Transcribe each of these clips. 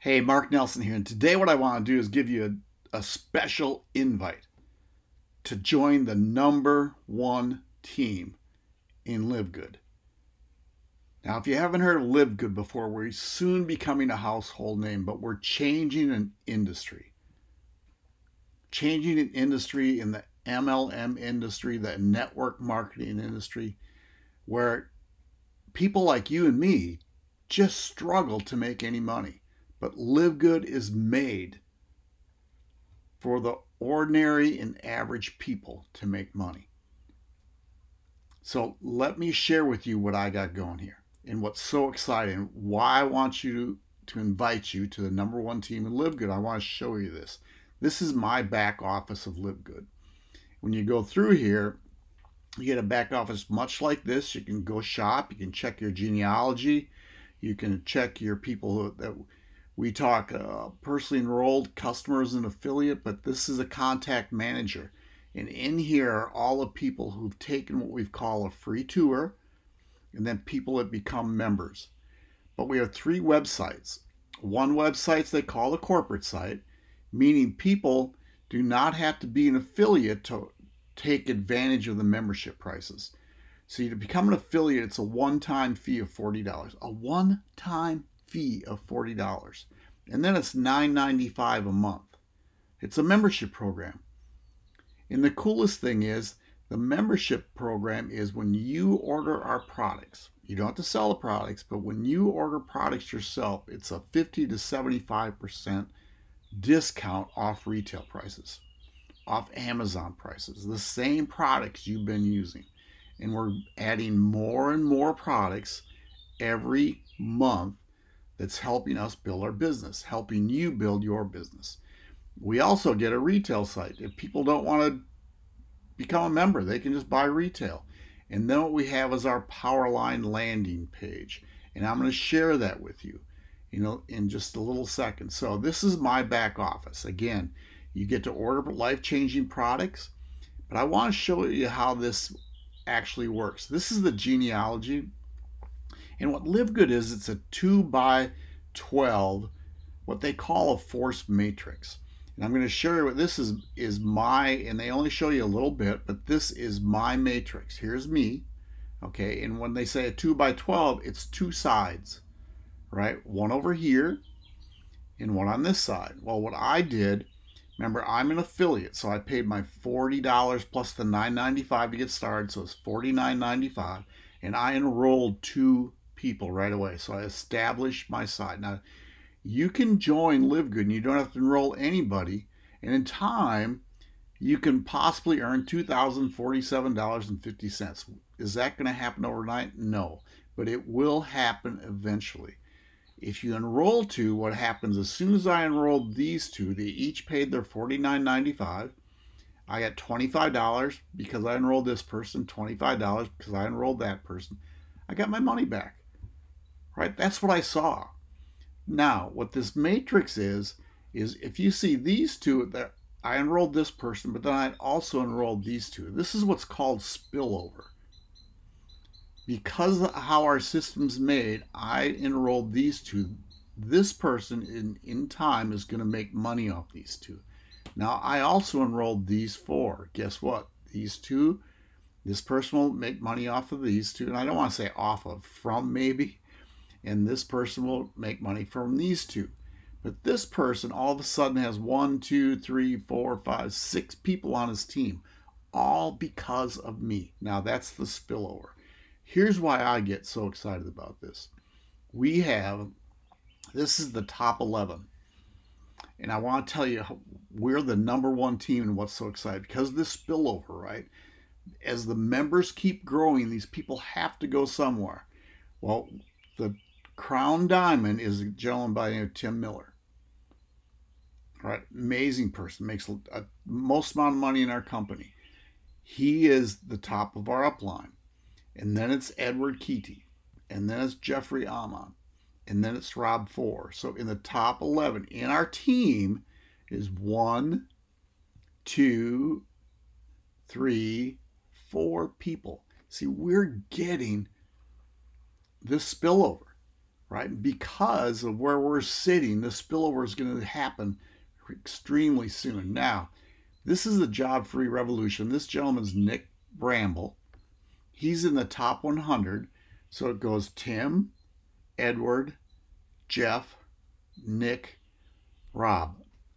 Hey, Mark Nelson here, and today what I want to do is give you a, a special invite to join the number one team in Live Good. Now, if you haven't heard of Live Good before, we're soon becoming a household name, but we're changing an industry. Changing an industry in the MLM industry, the network marketing industry, where people like you and me just struggle to make any money. But Live Good is made for the ordinary and average people to make money. So let me share with you what I got going here and what's so exciting, why I want you to invite you to the number one team in Live Good. I want to show you this. This is my back office of Live Good. When you go through here, you get a back office much like this. You can go shop, you can check your genealogy, you can check your people that we talk uh, personally enrolled customers and affiliate, but this is a contact manager. And in here are all the people who've taken what we call a free tour and then people that become members. But we have three websites. One website they call the corporate site, meaning people do not have to be an affiliate to take advantage of the membership prices. So to become an affiliate, it's a one-time fee of $40. A one-time fee of $40. And then it's $9.95 a month. It's a membership program. And the coolest thing is the membership program is when you order our products. You don't have to sell the products, but when you order products yourself, it's a 50 to 75% discount off retail prices, off Amazon prices, the same products you've been using. And we're adding more and more products every month that's helping us build our business, helping you build your business. We also get a retail site. If people don't want to become a member, they can just buy retail. And then what we have is our Powerline landing page. And I'm going to share that with you, you know, in just a little second. So this is my back office. Again, you get to order life-changing products, but I want to show you how this actually works. This is the genealogy and what Live Good is, it's a 2 by 12, what they call a force matrix. And I'm going to show you what this is, is my, and they only show you a little bit, but this is my matrix. Here's me, okay? And when they say a 2 by 12, it's two sides, right? One over here and one on this side. Well, what I did, remember, I'm an affiliate, so I paid my $40 plus the $9.95 to get started, so it's $49.95, and I enrolled two people right away. So I established my site. Now, you can join Live Good and you don't have to enroll anybody. And in time, you can possibly earn $2,047.50. Is that going to happen overnight? No, but it will happen eventually. If you enroll to, what happens as soon as I enrolled these two, they each paid their $49.95. I got $25 because I enrolled this person, $25 because I enrolled that person. I got my money back right? That's what I saw. Now, what this matrix is, is if you see these two, that I enrolled this person, but then I also enrolled these two. This is what's called spillover. Because of how our system's made, I enrolled these two. This person in, in time is going to make money off these two. Now, I also enrolled these four. Guess what? These two, this person will make money off of these two. And I don't want to say off of, from maybe and this person will make money from these two. But this person all of a sudden has one, two, three, four, five, six people on his team, all because of me. Now that's the spillover. Here's why I get so excited about this. We have, this is the top 11. And I want to tell you, we're the number one team and what's so exciting because this spillover, right? As the members keep growing, these people have to go somewhere. Well, the Crown Diamond is a gentleman by the name of Tim Miller. Right, amazing person, makes a, most amount of money in our company. He is the top of our upline. And then it's Edward Keaty. And then it's Jeffrey Amon. And then it's Rob Four. So in the top 11, in our team is one, two, three, four people. See, we're getting this spillover right? Because of where we're sitting, the spillover is going to happen extremely soon. Now, this is the job free revolution. This gentleman's Nick Bramble. He's in the top 100. So it goes Tim, Edward, Jeff, Nick, Rob.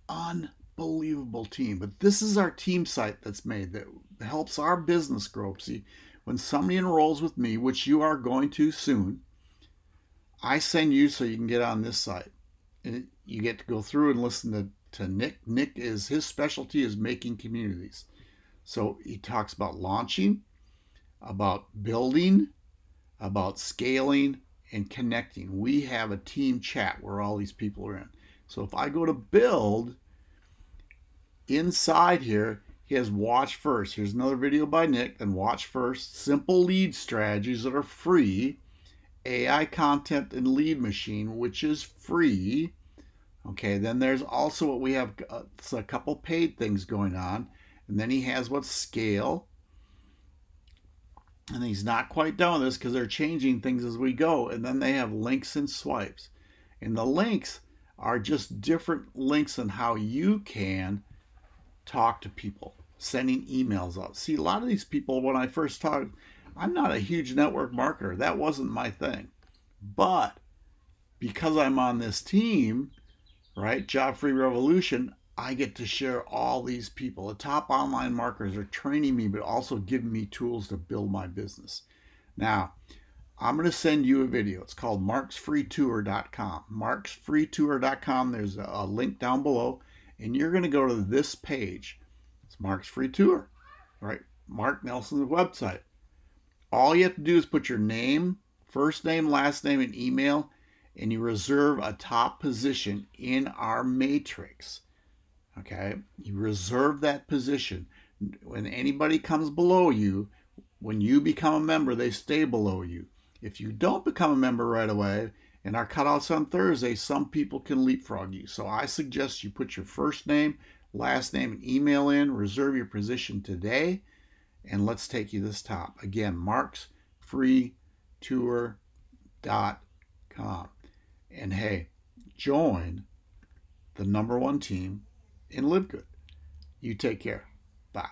Unbelievable team. But this is our team site that's made that helps our business grow. See, when somebody enrolls with me, which you are going to soon, I send you so you can get on this site. And you get to go through and listen to, to Nick. Nick is his specialty is making communities. So he talks about launching, about building, about scaling, and connecting. We have a team chat where all these people are in. So if I go to build, inside here, he has watch first. Here's another video by Nick, and watch first. Simple lead strategies that are free. AI content and lead machine, which is free. Okay, then there's also what we have uh, a couple paid things going on. And then he has what scale. And he's not quite done with this because they're changing things as we go. And then they have links and swipes. And the links are just different links on how you can talk to people, sending emails out. See, a lot of these people, when I first talked, I'm not a huge network marketer. That wasn't my thing. But because I'm on this team, right, Job Free Revolution, I get to share all these people. The top online marketers are training me, but also giving me tools to build my business. Now, I'm going to send you a video. It's called marksfreetour.com. Marksfreetour.com. There's a link down below, and you're going to go to this page. It's Mark's Free Tour, right? Mark Nelson's website. All you have to do is put your name, first name, last name, and email, and you reserve a top position in our matrix. Okay? You reserve that position. When anybody comes below you, when you become a member, they stay below you. If you don't become a member right away and our cutouts on Thursday, some people can leapfrog you. So I suggest you put your first name, last name, and email in, reserve your position today, and let's take you this top. Again, marksfreetour.com. And hey, join the number one team in live. You take care. Bye.